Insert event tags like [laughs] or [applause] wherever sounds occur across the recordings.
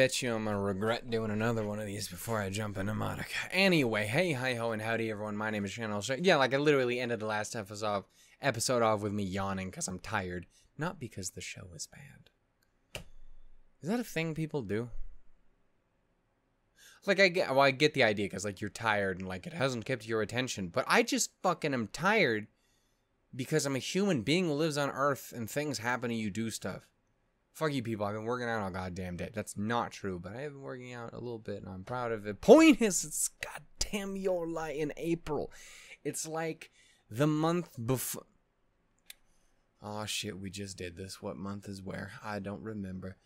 bet you I'm gonna regret doing another one of these before I jump into Monica. Anyway, hey, hi ho, and howdy everyone. My name is Shannon. Yeah, like I literally ended the last episode episode off with me yawning because I'm tired, not because the show is bad. Is that a thing people do? Like I get, well, I get the idea because like you're tired and like it hasn't kept your attention, but I just fucking am tired because I'm a human being who lives on Earth and things happen and you do stuff. Fuck you people, I've been working out all goddamn day. That's not true, but I have been working out a little bit and I'm proud of it. Point is, it's goddamn your Lie in April. It's like the month before. Oh shit, we just did this. What month is where? I don't remember.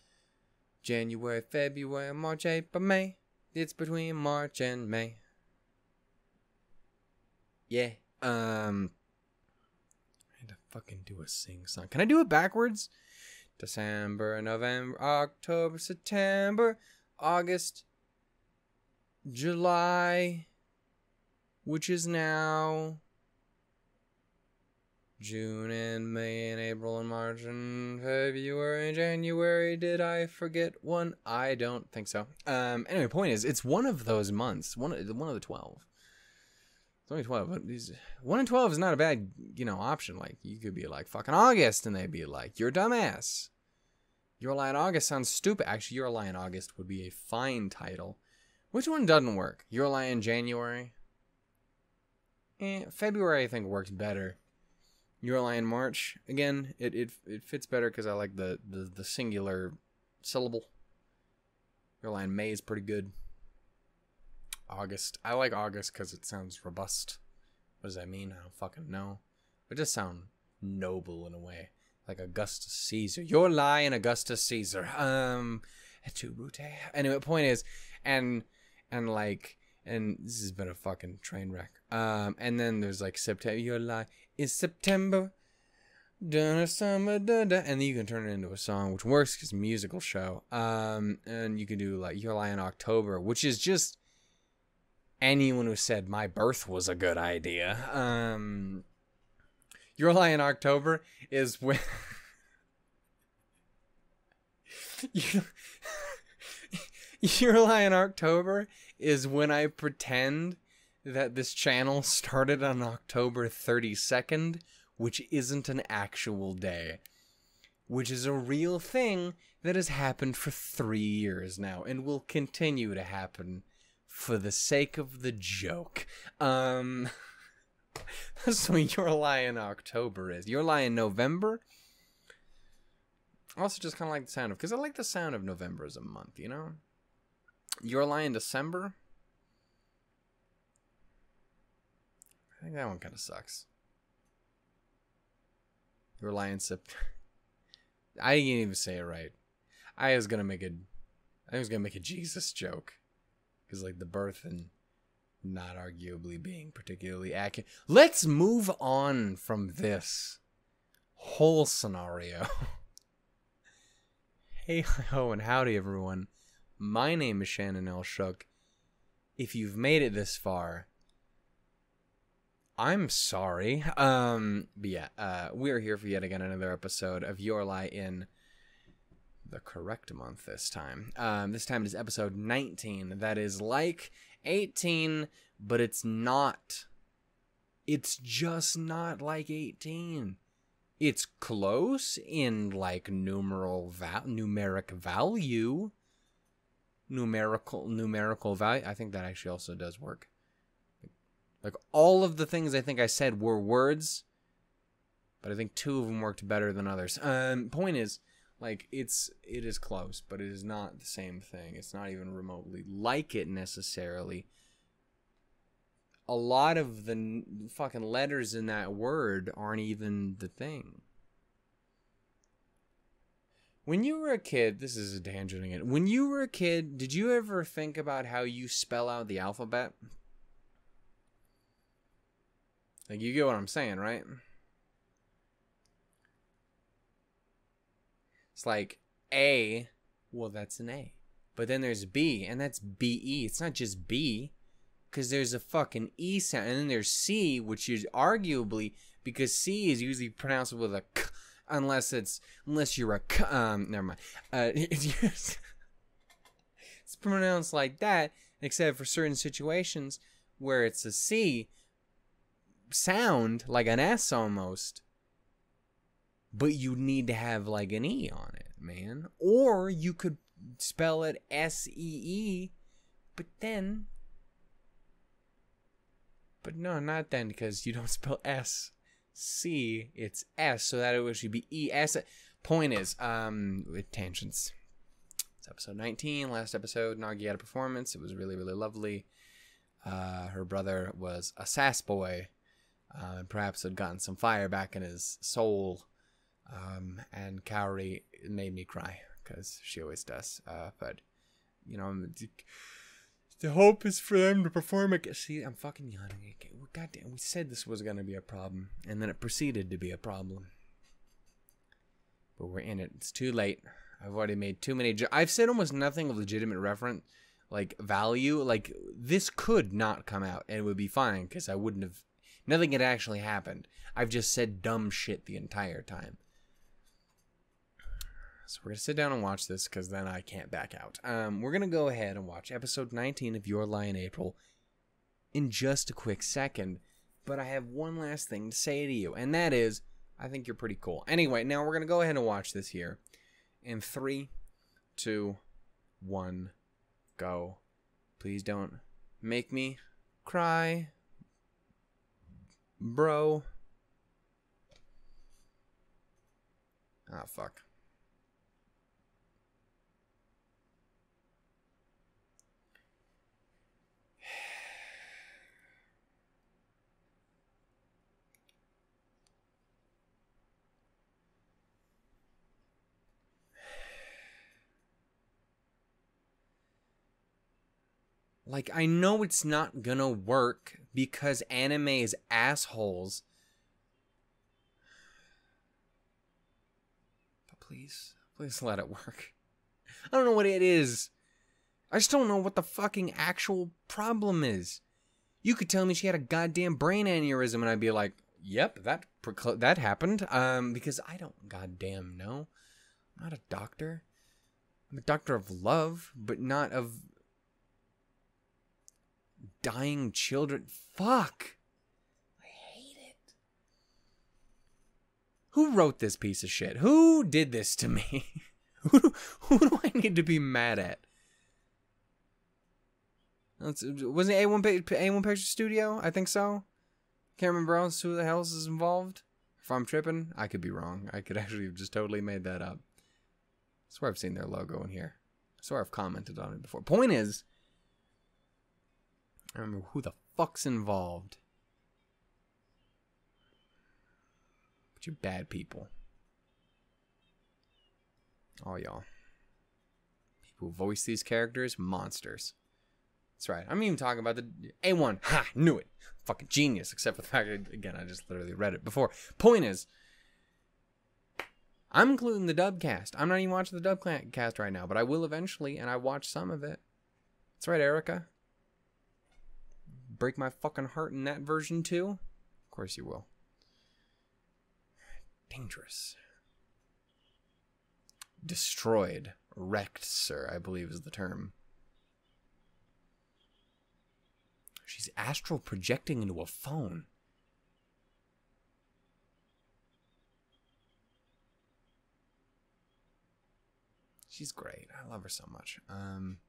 January, February, March, April, May. It's between March and May. Yeah. Um. I had to fucking do a sing song. Can I do it backwards? December, November, October, September, August, July, which is now June and May and April and March and February and January. Did I forget one? I don't think so. Um. Anyway, point is, it's one of those months. One of one of the twelve. It's only twelve, but these one in twelve is not a bad, you know, option. Like you could be like fucking August, and they'd be like, "You're a dumbass." Your Lie in August sounds stupid. Actually, Your Lie in August would be a fine title. Which one doesn't work? Your Lie in January. Eh, February I think works better. Your Lie in March again. It it it fits better because I like the, the the singular syllable. Your Lie in May is pretty good. August. I like August because it sounds robust. What does that mean? I don't fucking know. It just sounds noble in a way. Like Augustus Caesar. You're lying, Augustus Caesar. Um to brute. Anyway, point is, and and like and this has been a fucking train wreck. Um and then there's like September Your lie. Is September Dun, summer, dun, dun, and then you can turn it into a song, which works because musical show. Um, and you can do like Your Lie in October," which is just anyone who said my birth was a good idea. Um, Your Lie in October is when [laughs] Your Lie in October is when I pretend that this channel started on October 32nd, which isn't an actual day, which is a real thing that has happened for three years now and will continue to happen for the sake of the joke. Um, [laughs] [laughs] what Your Lie in October is. Your Lie in November. Also, just kind of like the sound of, because I like the sound of November as a month, you know? Your Lie in December. I think that one kind of sucks. Your Lie in September. [laughs] I didn't even say it right. I was gonna make a, I was gonna make a Jesus joke, because like the birth and not arguably being particularly accurate. Let's move on from this whole scenario. [laughs] hey ho and howdy everyone. My name is Shannon L. Shook. If you've made it this far, I'm sorry. Um, but yeah, uh, we're here for yet again another episode of Your Lie in the correct month this time. Um, this time it is episode 19. That is like 18, but it's not. It's just not like 18. It's close in like numeral va- numeric value. Numerical numerical value. I think that actually also does work. Like all of the things I think I said were words, but I think two of them worked better than others. Um, point is, like it's it is close, but it is not the same thing. It's not even remotely like it necessarily. A lot of the n- fucking letters in that word aren't even the thing. When you were a kid, this is a tangent again. When you were a kid, did you ever think about how you spell out the alphabet? Like you get what I'm saying, right? It's like A, well that's an A. But then there's B, and that's B E. It's not just B, because there's a fucking E sound, and then there's C, which is arguably because C is usually pronounced with a K, unless it's unless you're a K, um. Never mind. Uh, [laughs] it's pronounced like that, except for certain situations where it's a C sound like an S almost. But you need to have like an E on it, man. Or you could spell it S E E, but then. But no, not then, because you don't [laughs] spell S C, it's S, so that it should be E S. Point is, um, with tangents. It's episode 19, last episode. Nagi had a performance. It was really, really lovely. Uh, her brother was a sass boy, uh, and perhaps had gotten some fire back in his soul. Um, and Kaori made me cry because she always does. Uh, but you know, the hope is for them to perform it. See, I'm fucking yawning. Goddamn, we said this was gonna be a problem, and then it proceeded to be a problem. But we're in it. It's too late. I've already made too many. I've said almost nothing of legitimate reference, like value. Like this could not come out, and it would be fine because I wouldn't have. Nothing had actually happened. I've just said dumb shit the entire time. So we're gonna sit down and watch this because then I can't back out. Um, we're gonna go ahead and watch episode 19 of Your Lie in April in just a quick second. But I have one last thing to say to you, and that is, I think you're pretty cool. Anyway, now we're gonna go ahead and watch this here in three, two, one, go. Please don't make me cry, bro. Ah, fuck. Like, I know it's not gonna work because anime is assholes. But please, please let it work. I don't know what it is. I just don't know what the fucking actual problem is. You could tell me she had a goddamn brain aneurysm, and I'd be like, "Yep, that that happened." Um, because I don't goddamn know. I'm not a doctor. I'm a doctor of love, but not of dying children. Fuck. I hate it. Who wrote this piece of shit? Who did this to me? [laughs] who, do, who do I need to be mad at? wasn't it A1 A1 Picture Studio? I think so. Can't remember else who the hell is involved. If I'm tripping, I could be wrong. I could [laughs] actually have just totally made that up. I swear I've seen their logo in here. I swear I've commented on it before. Point is, I remember who the fuck's involved. But you're bad people. All y'all. People who voice these characters, monsters. That's right. I'm even talking about the A1. Ha! Knew it. Fucking genius. Except for the fact that, again, I just literally read it before. Point is, I'm including the dub cast. I'm not even watching the dub cast right now, but I will eventually, and I watched some of it. That's right, Erica break my fucking heart in that version too? Of course you will. Dangerous. Destroyed. Wrecked, sir, I believe is the term. She's astral projecting into a phone. She's great. I love her so much. Um,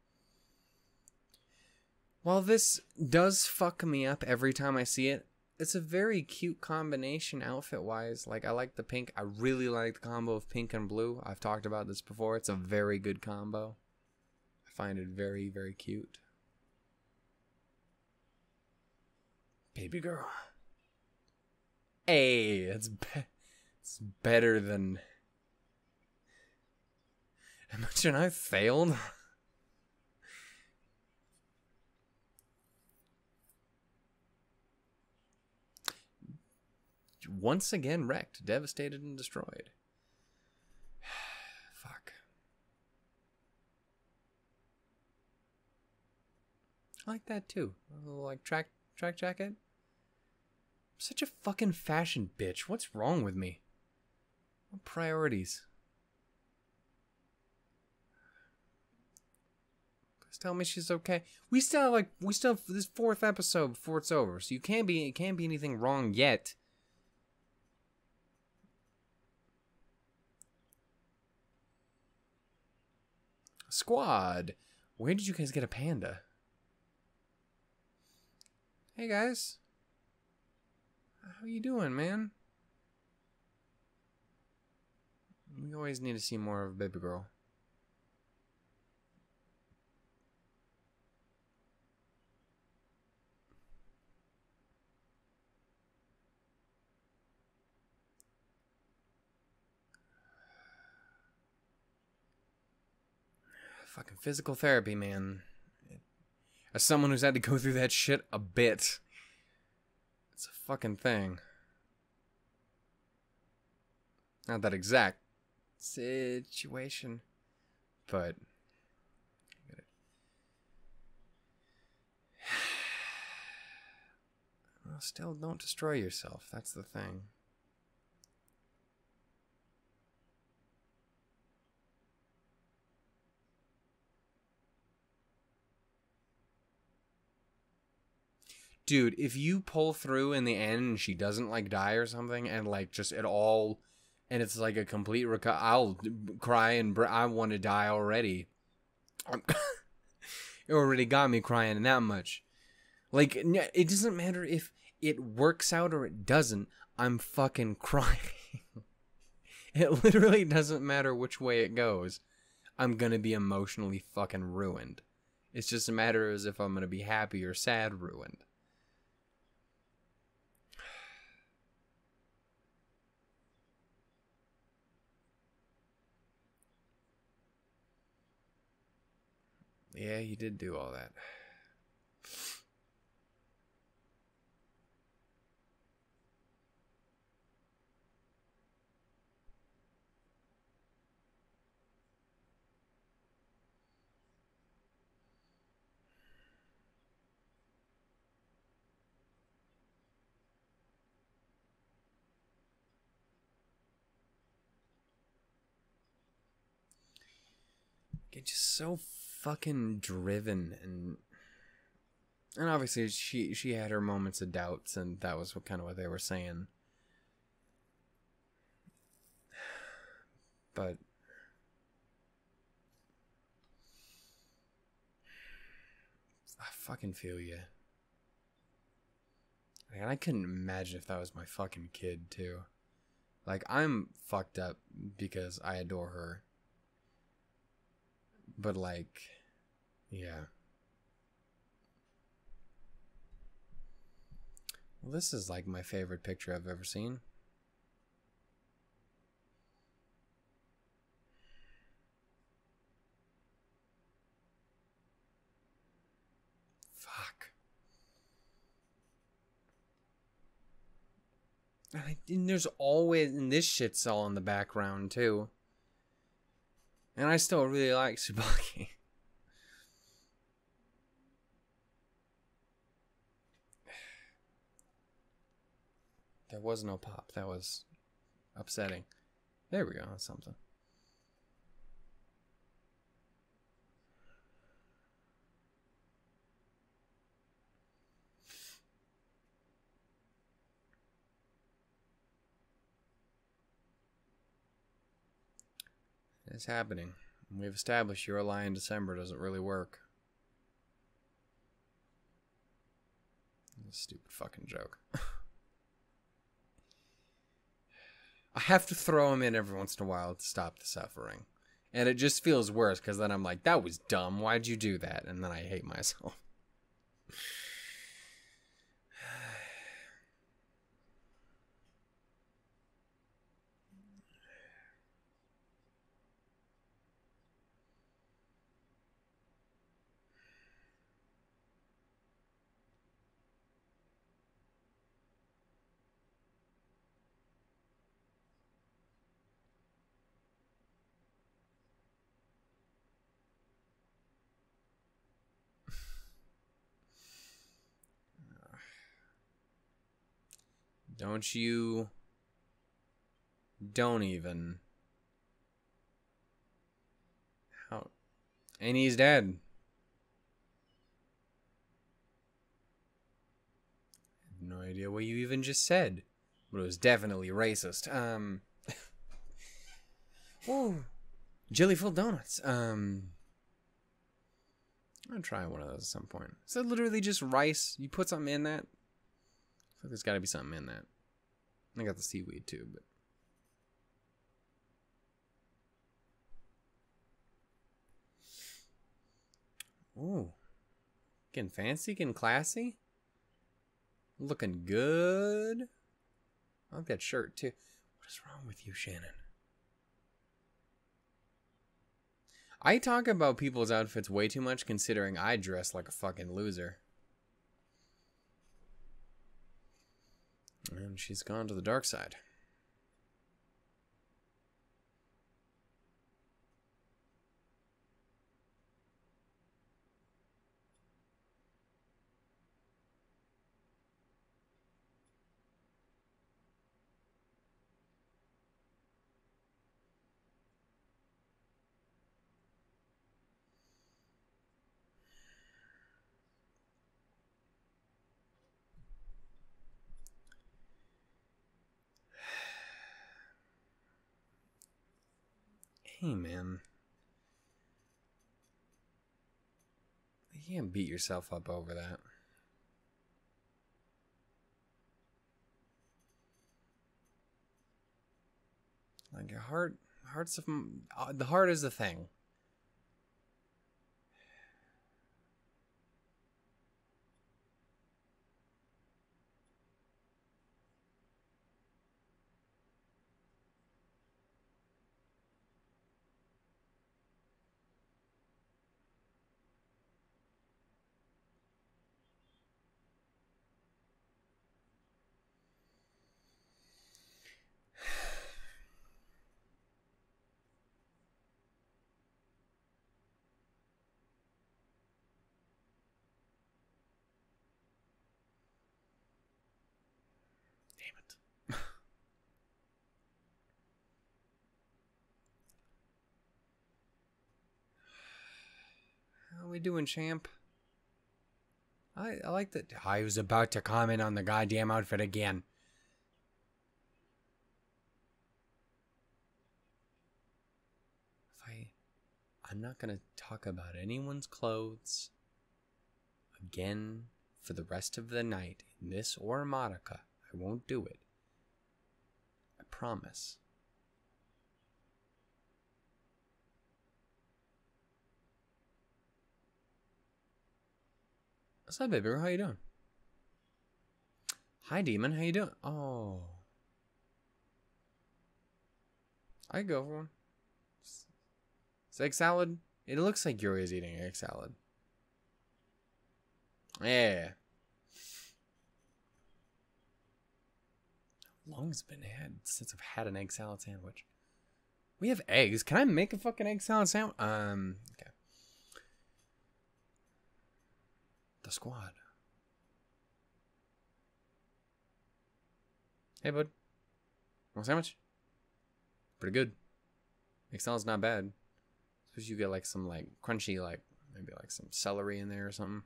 while this does fuck me up every time I see it, it's a very cute combination outfit wise. Like I like the pink. I really like the combo of pink and blue. I've talked about this before. It's a very good combo. I find it very, very cute. Baby girl. Hey, it's be- it's better than [laughs] Imagine I failed. [laughs] once again wrecked, devastated, and destroyed. [sighs] Fuck. I like that too. A little like track track jacket. I'm such a fucking fashion bitch. What's wrong with me? What priorities? Just tell me she's okay. We still have like we still have this fourth episode before it's over, so you can't be it can't be anything wrong yet. Squad, where did you guys get a panda? Hey guys, how you doing, man? We always need to see more of baby girl. Fucking physical therapy, man. As someone who's had to go through that shit a bit, it's a fucking thing. Not that exact situation, but. [sighs] Still, don't destroy yourself. That's the thing. Dude, if you pull through in the end and she doesn't like die or something, and like just it all, and it's like a complete reco- I'll cry and br- I want to die already. [laughs] it already got me crying that much. Like it doesn't matter if it works out or it doesn't. I'm fucking [laughs] crying. it literally doesn't matter which way it goes. I'm gonna be emotionally fucking ruined. It's just a matter as if I'm gonna be happy or sad ruined. Yeah, he did do all that. Get just so fucking driven and and obviously she she had her moments of doubts and that was what kind of what they were saying [sighs] but I fucking feel you. And I couldn't imagine if that was my fucking kid too. Like I'm fucked up because I adore her. But like yeah. Well, this is like my favorite picture I've ever seen. Fuck. And there's always, and this shit's all in the background too. And I still really like Tsubaki. [laughs] There was no pop. That was upsetting. There we go. That's something. It's happening. We've established your lie in December doesn't really work. Stupid fucking joke. [laughs] I have to throw him in every once in a while to stop the suffering. And it just feels worse because then I'm like, that was dumb. Why'd you do that? And then I hate myself. Don't you. Don't even. How. And he's dead. no idea what you even just said, but it was definitely racist. Um. [laughs] Ooh, Jelly filled donuts. Um. I'll try one of those at some point. Is that literally just rice? You put something in that? I feel like there's got to be something in that. I got the seaweed too, but. Ooh. Getting fancy, getting classy. Looking good. I like that shirt too. What is wrong with you, Shannon? I talk about people's outfits way too much considering I dress like a fucking loser. And she's gone to the dark side. Hey, man. You can't beat yourself up over that. Like your heart, heart's of, uh, the heart is the thing. Damn it. [sighs] How we doing, champ? I, I like that. I was about to comment on the goddamn outfit again. If I, I'm not gonna talk about anyone's clothes again for the rest of the night in this or Monica. I won't do it. I promise. What's up, baby? How you doing? Hi, demon. How you doing? Oh, I go for one. Is egg salad? It looks like you're always eating egg salad. Yeah. Long has been had since I've had an egg salad sandwich? We have eggs. Can I make a fucking egg salad sandwich? Um, okay. The squad. Hey, bud. Want a sandwich? Pretty good. Egg salad's not bad. Suppose you get like some like crunchy, like maybe like some celery in there or something.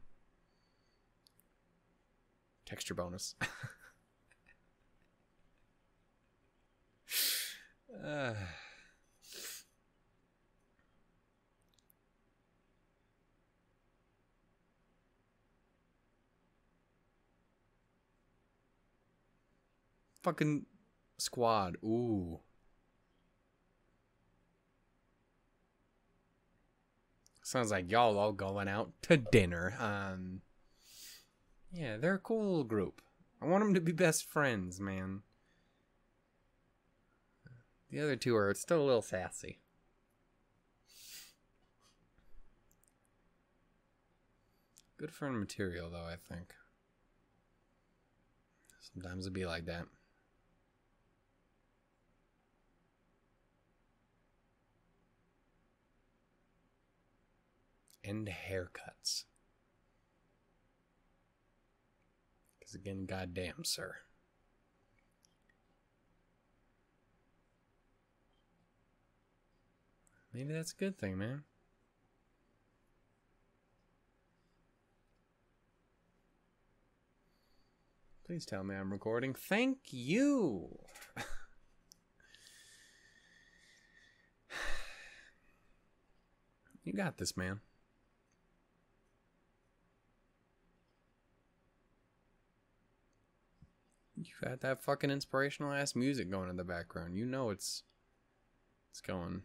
Texture bonus. [laughs] [sighs] Fucking squad. Ooh. Sounds like y'all all going out to dinner. Um. Yeah, they're a cool group. I want them to be best friends, man. The other two are still a little sassy. Good friend material, though, I think. Sometimes it'd be like that. And haircuts. Because again, goddamn, sir. Maybe that's a good thing, man. Please tell me I'm recording. Thank you. [sighs] you got this, man. You got that fucking inspirational ass music going in the background. You know it's it's going.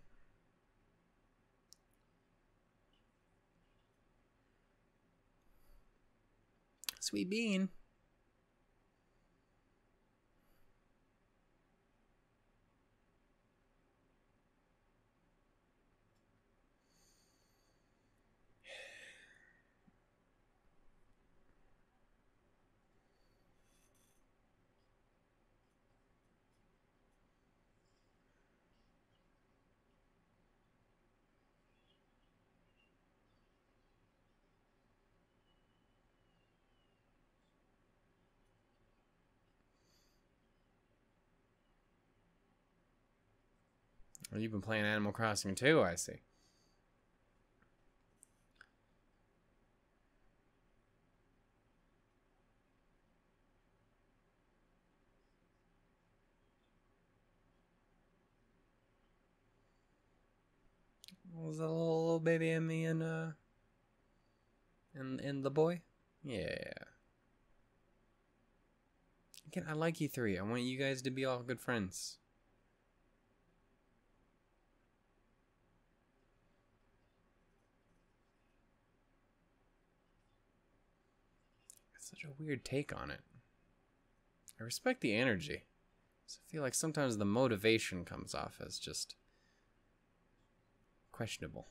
Sweet bean. Well, you've been playing Animal Crossing too, I see. Was the little, little baby in me and uh and and the boy? Yeah. Again, I like you three. I want you guys to be all good friends. A weird take on it. I respect the energy. So I feel like sometimes the motivation comes off as just questionable.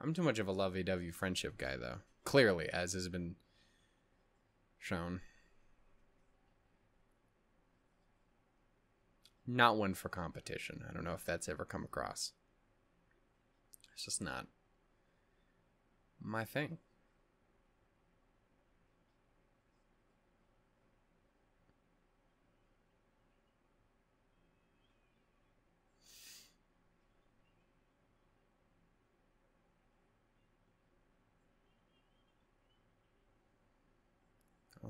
I'm too much of a lovey-dovey friendship guy, though. Clearly, as has been shown. Not one for competition. I don't know if that's ever come across. It's just not my thing.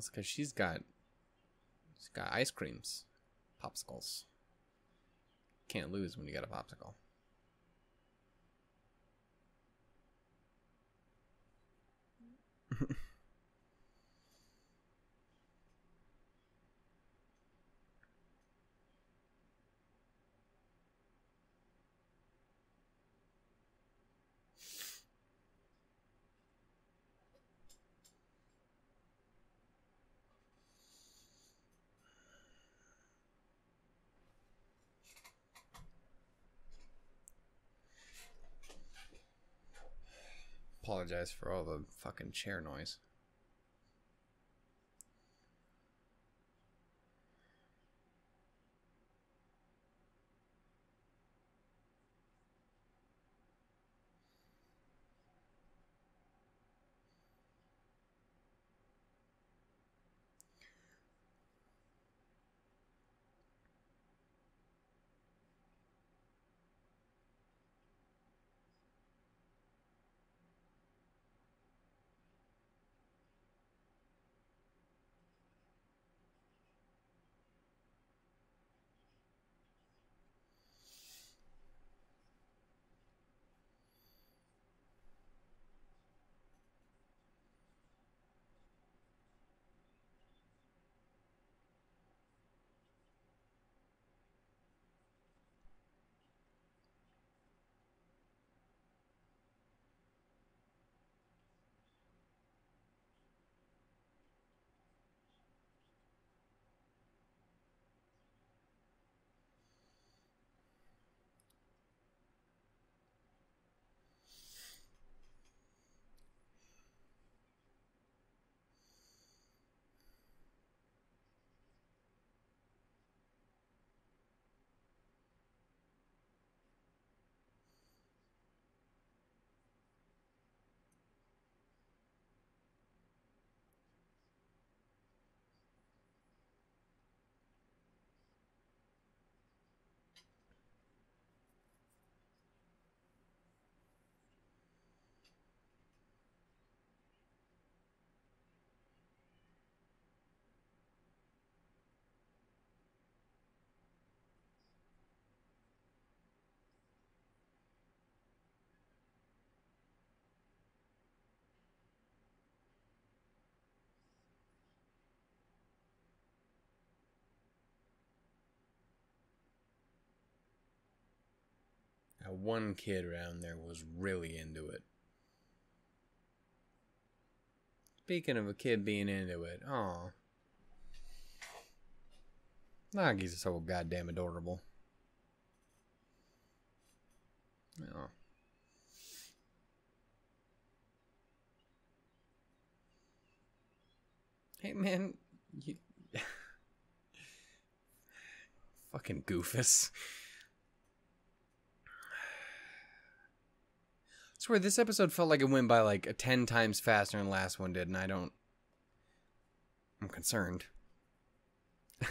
That's because she's got she's got ice creams, popsicles. Can't lose when you got a popsicle. Apologize for all the fucking chair noise. That one kid around there was really into it. Speaking of a kid being into it, oh, Nagi's so goddamn adorable. Oh. Hey man, you [laughs] fucking goofus. Swear this episode felt like it went by like a ten times faster than the last one did, and I don't. I'm concerned. [sighs]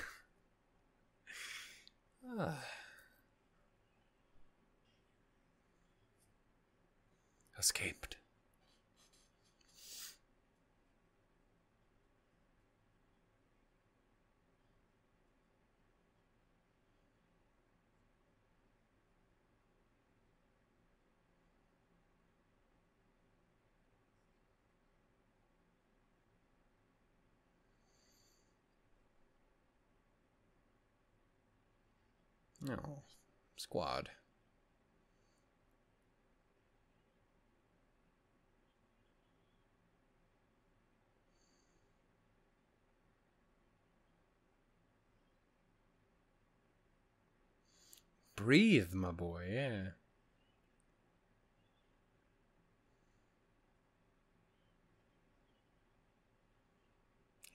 Escaped. No. Squad. Breathe, my boy, yeah.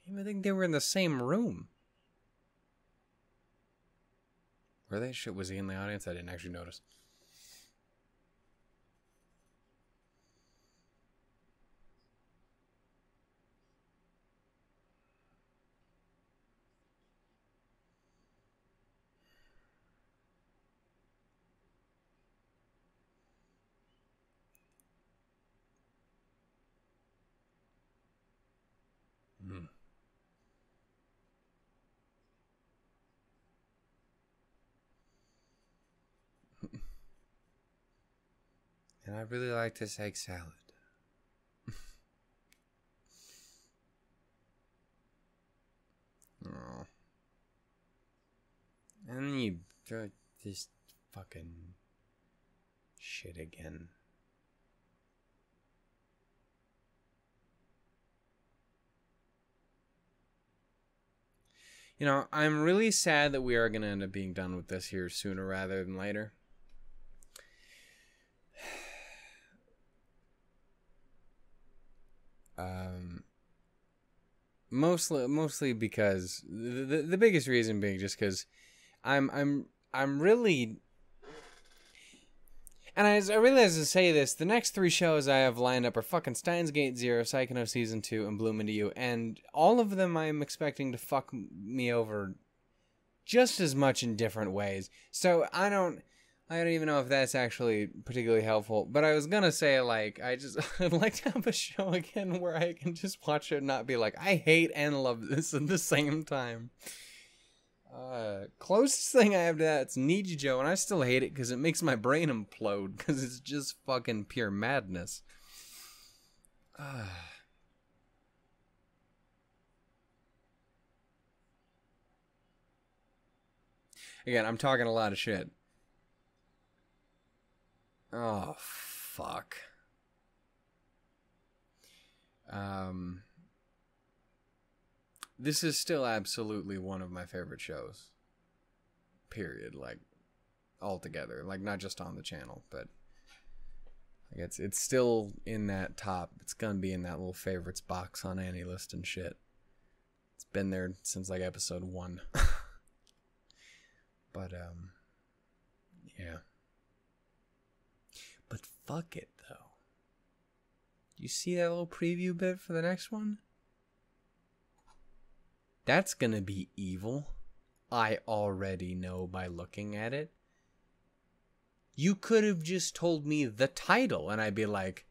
I even think they were in the same room. Were they? Shit, was he in the audience? I didn't actually notice. And I really like this egg salad. oh. And then you throw this fucking shit again. You know, I'm really sad that we are going to end up being done with this here sooner rather than later. Um, mostly, mostly because the, the the biggest reason being just because I'm I'm I'm really. And I, I realize to say this, the next three shows I have lined up are fucking Steins Gate Zero, Psycho Season 2, and Bloom Into You. And all of them I'm expecting to fuck me over just as much in different ways. So I don't. I don't even know if that's actually particularly helpful. But I was gonna say, like, I just [laughs] I'd like to have a show again [laughs] where I can just watch it and not be like, I hate and love this at the same time. Uh, closest thing I have to that is Nichijou, and I still hate it because it makes my brain implode because it's just fucking pure madness. Uh. [sighs] Again, I'm talking a lot of shit. Oh fuck. Um this is still absolutely one of my favorite shows. Period. Like altogether. Like not just on the channel, but like it's it's still in that top. It's gonna be in that little favorites box on any list and shit. It's been there since like episode one. [laughs] but um yeah. But fuck it though. You see that little preview bit for the next one? That's gonna be evil. I already know by looking at it. You could have just told me the title and I'd be like,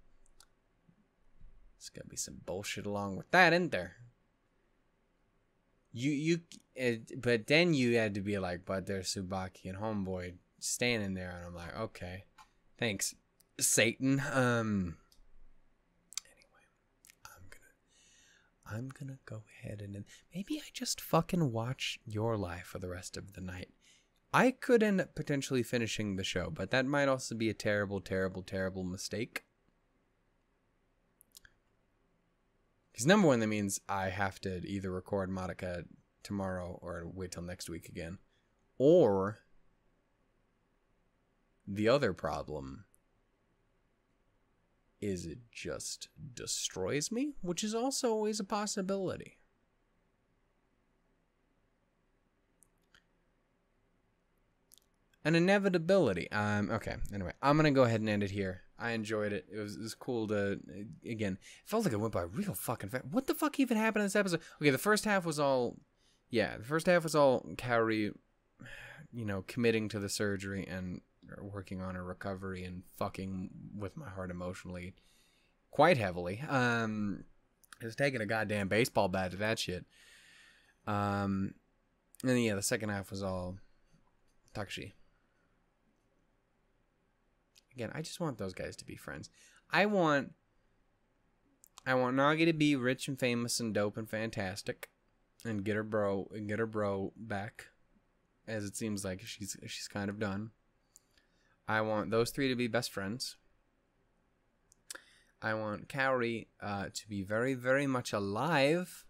there's gonna be some bullshit along with that, isn't there? You, you, it, but then you had to be like, but there's Tsubaki and Homeboy standing there, and I'm like, okay, thanks. Satan. Um. Anyway, I'm gonna, I'm gonna go ahead and maybe I just fucking watch Your life for the rest of the night. I could end up potentially finishing the show, but that might also be a terrible, terrible, terrible mistake. Because number one, that means I have to either record Madoka tomorrow or wait till next week again. Or the other problem is it just destroys me, which is also always a possibility. An inevitability. Um, okay, anyway, I'm going to go ahead and end it here. I enjoyed it. It was, it was cool to, again, it felt like it went by real fucking fast. What the fuck even happened in this episode? Okay, the first half was all, yeah, the first half was all Kaori, you know, committing to the surgery and working on her recovery and fucking with my heart emotionally quite heavily. Um, I was taking a goddamn baseball bat to that shit. Um, and yeah, the second half was all Takeshi. Again, I just want those guys to be friends. I want I want Nagi to be rich and famous and dope and fantastic and get her bro and get her bro back as it seems like she's she's kind of done. I want those three to be best friends. I want Kaori uh, to be very, very much alive.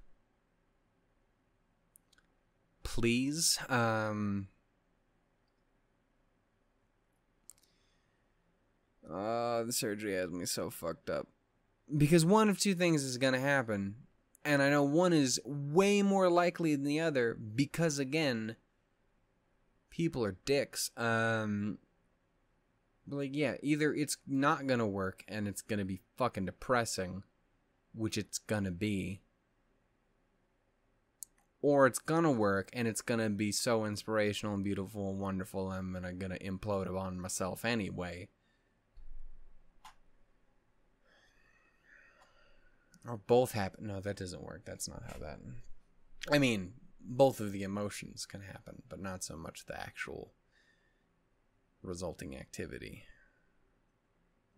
Please. Um, uh, the surgery has me so fucked up. Because one of two things is going to happen. And I know one is way more likely than the other because, again, people are dicks. Um, like, yeah, either it's not gonna work and it's gonna be fucking depressing, which it's gonna be, or it's gonna work and it's gonna be so inspirational and beautiful and wonderful, and I'm gonna, implode upon myself anyway. Or both happen. No, that doesn't work. That's not how that. I mean, both of the emotions can happen, but not so much the actual resulting activity.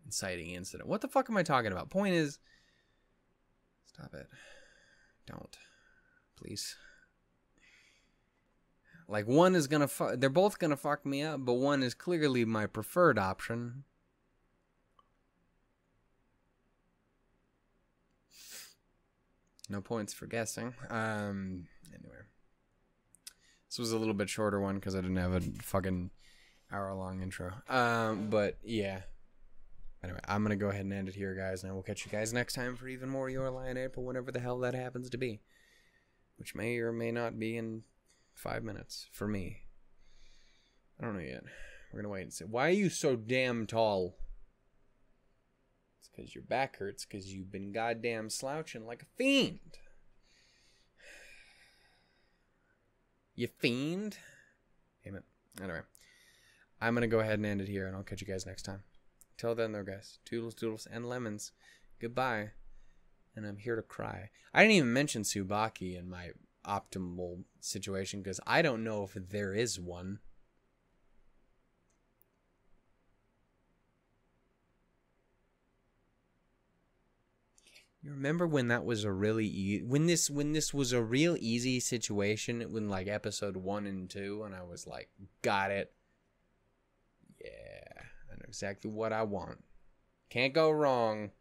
Inciting incident. What the fuck am I talking about? Point is, stop it. Don't. Please. Like one is gonna they're both gonna fuck me up, but one is clearly my preferred option. No points for guessing. Um anyway. This was a little bit shorter one because I didn't have a fucking hour long intro. Um, but yeah. Anyway, I'm gonna go ahead and end it here, guys, and I will catch you guys next time for even more Your Lie in April, whenever the hell that happens to be, which may or may not be in five minutes for me. I don't know yet. We're gonna wait and see. Why are you so damn tall? It's because your back hurts because you've been goddamn slouching like a fiend. [sighs] You fiend. It. Anyway. I'm going to go ahead and end it here, and I'll catch you guys next time. Till then, though, guys, toodles, doodles, and lemons. Goodbye. And I'm here to cry. I didn't even mention Tsubaki in my optimal situation because I don't know if there is one. You remember when that was a really e- when this when this was a real easy situation when like episode 1 and 2 and I was like got it I know exactly what I want. Can't go wrong.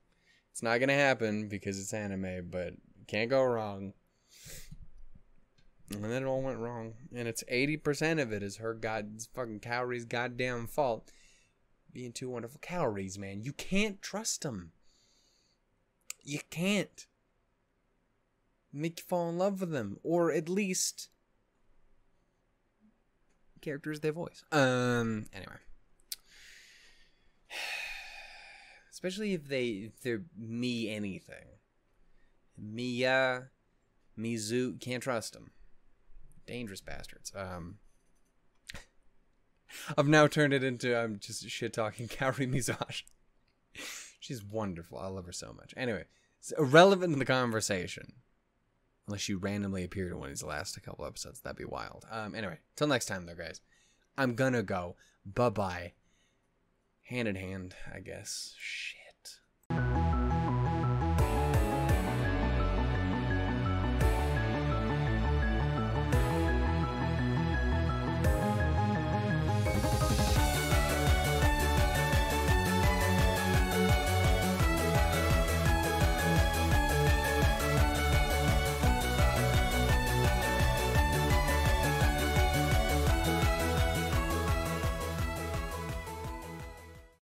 It's not gonna happen because it's anime, but can't go wrong. And then it all went wrong. And it's 80% of it is her god, fucking Kaori's goddamn fault. Being two wonderful Kaoris, man. You can't trust them. You can't. Make you fall in love with them. Or at least characters they voice. Um, anyway. Especially if they if they're me anything. Mia, Mizu, can't trust them. Dangerous bastards. Um, [laughs] I've now turned it into I'm just shit talking [laughs] Kaori Mizuhashi. She's wonderful. I love her so much. Anyway, it's irrelevant in the conversation. Unless she randomly appeared in one of these last couple episodes. That'd be wild. Um, anyway, till next time though, guys. I'm gonna go. Bye bye hand in hand, I guess. Shit.